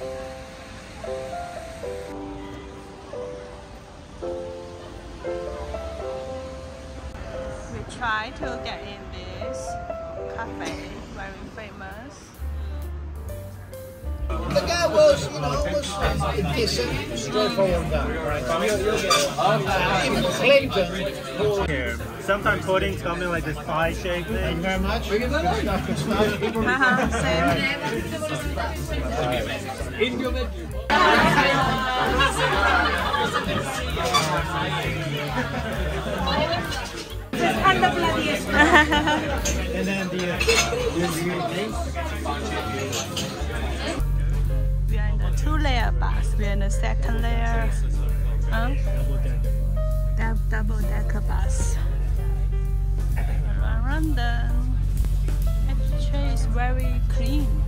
We try to get in this cafe, very famous. The guy was, you know, was decent, straightforward guy. Even Clinton. Here, sometimes puddings come in like this pie shape Thank thing. you very much. Good stuff, good. Uh-huh, same. And then the, uh, We are in the two layer bus. We are in the second layer. Huh? Dou- Double decker bus. Around London. Actually, it's very clean.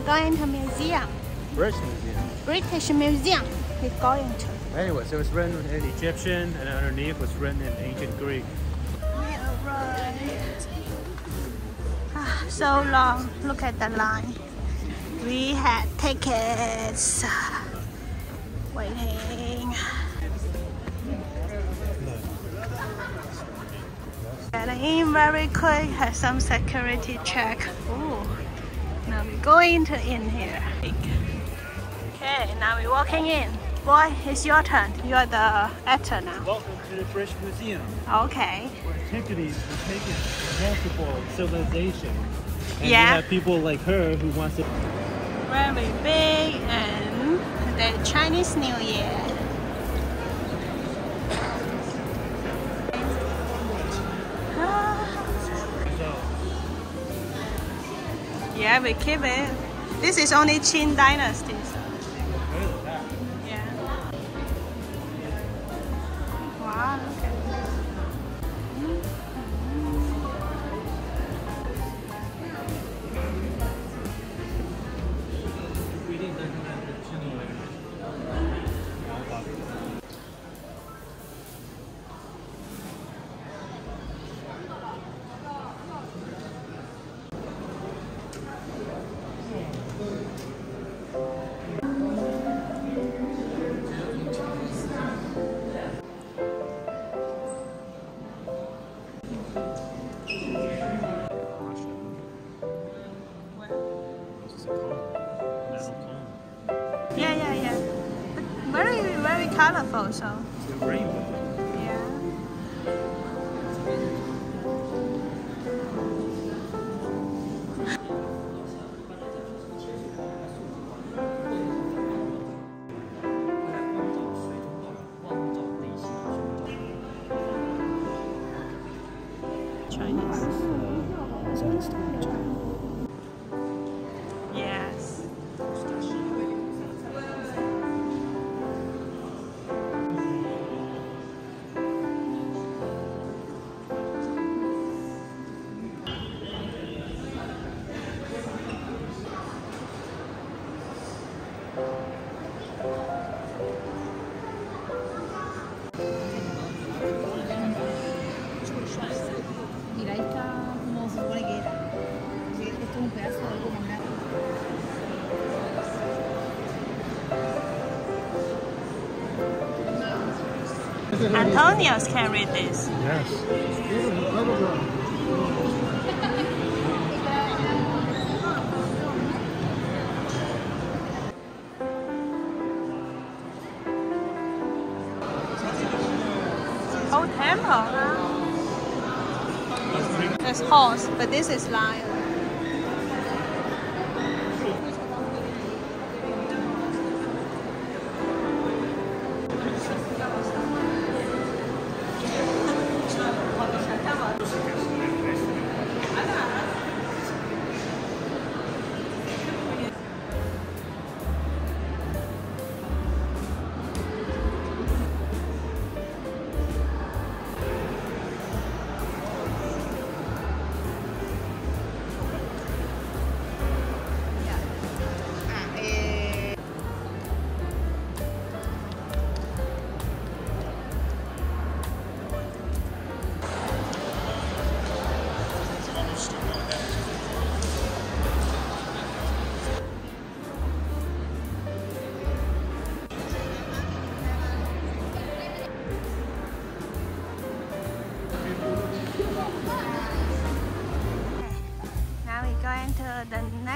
Going to museum. British Museum. British Museum. We're going to. Anyways, it was written in Egyptian and underneath was written in ancient Greek. Ah, so long. Look at the line. We had tickets. Waiting. Getting in very quick. Have some security check. Ooh. Now we're going to in here. Okay, now we're walking in. Boy, it's your turn. You are the actor now. Welcome to the British Museum, Okay. where antiquities were taken from multiple civilizations. And Yeah. you have people like her who wants to very big and the Chinese New Year. Yeah, we keep it. This is only Qin Dynasty. So. Colorful. So. The rainbow. Yeah. Chinese. Yes. Se supone que era. Así que esto es un pedazo de algo más grande. Antonios can read this. Yes. Oh, temple, huh? That's horse, but this is lion.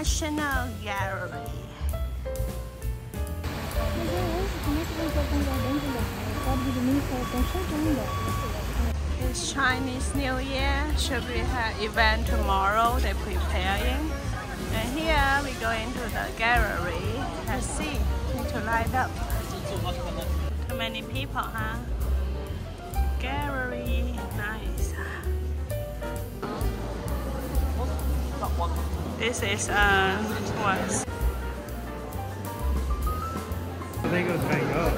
National Gallery. It's Chinese New Year. Should be have event tomorrow. They're preparing. And here we go into the gallery. Let's see. Need to light up. Too many people, huh? Gallery, nice. This is uh what? I think it was Van Gogh.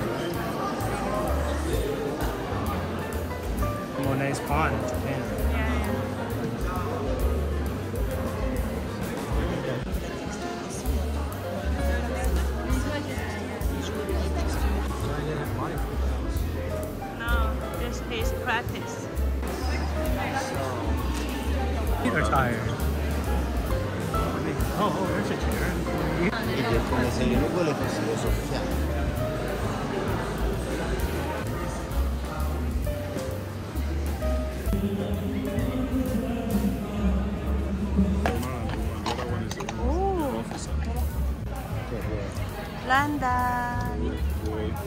Monet's pond Yeah, yeah. No, this is practice. Feet are tired. Oh, there's a chair. se quello fosse soffiato. Ooh, London.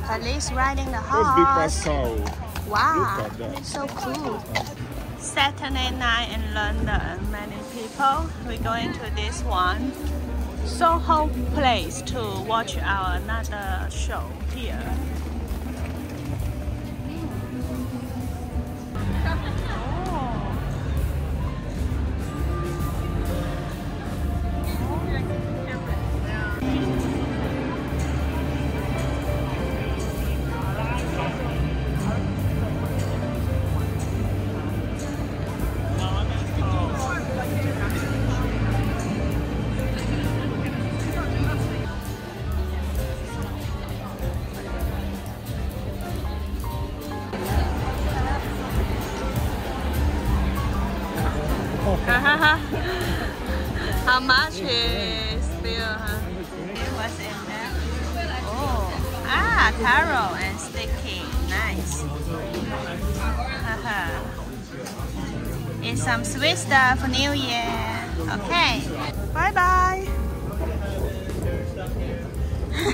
Police riding the horse. Wow, it's so cool. Saturday night in London, many people. We're going to this one, Soho Place, to watch our another show here. How much is bill? Huh? What's in there? Oh, ah, taro and sticky. Nice. It's some sweet stuff for New Year. Okay. Bye bye.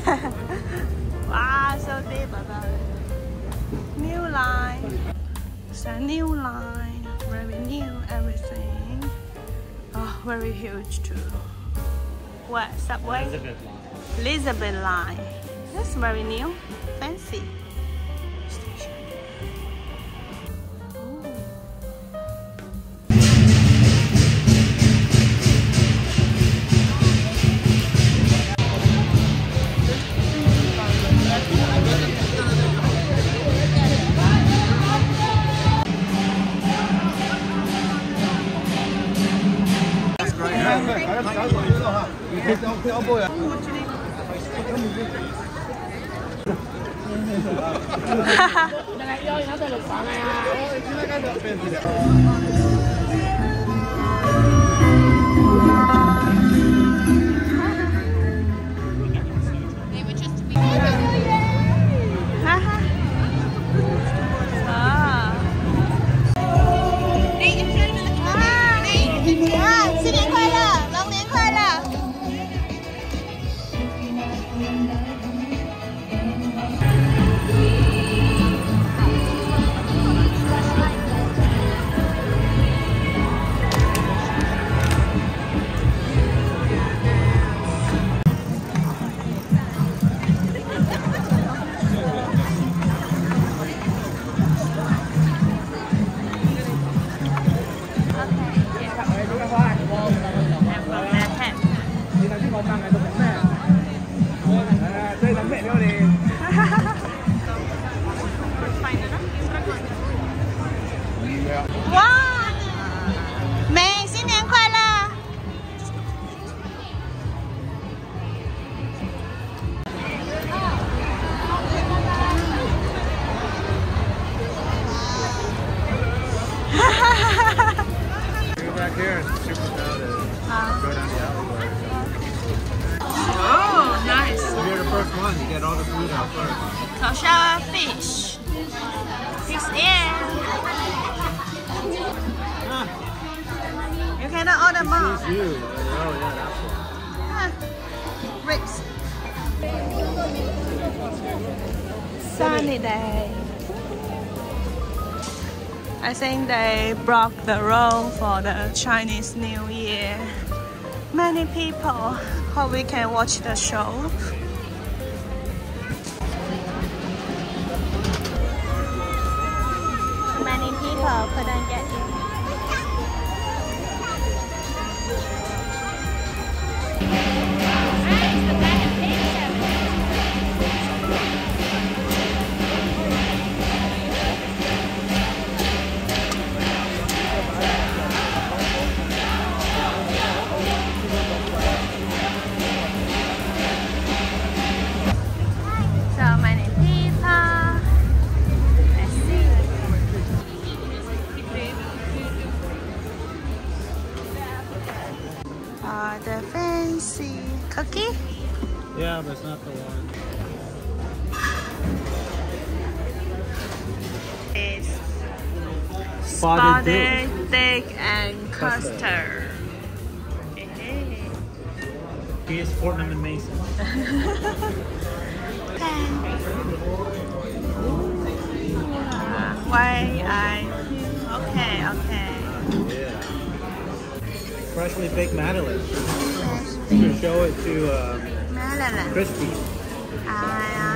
wow, so deep. Bye New line. It's a new line. Very new, everything. Very huge too. What? Subway? Elizabeth line. Elizabeth line. That's very new. Fancy. Ah. Sunny day. I think they broke the road for the Chinese New Year. Many people hope we can watch the show. Many people couldn't get Spotted dick. and Custard. He is Fortnum and Mason. Why I okay okay. Yeah. Freshly baked madeleine. You show it to uh, Madeline. Christy. Ah,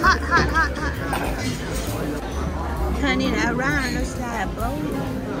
Hot, hot, hot, hot, hot. Turn around, looks like a.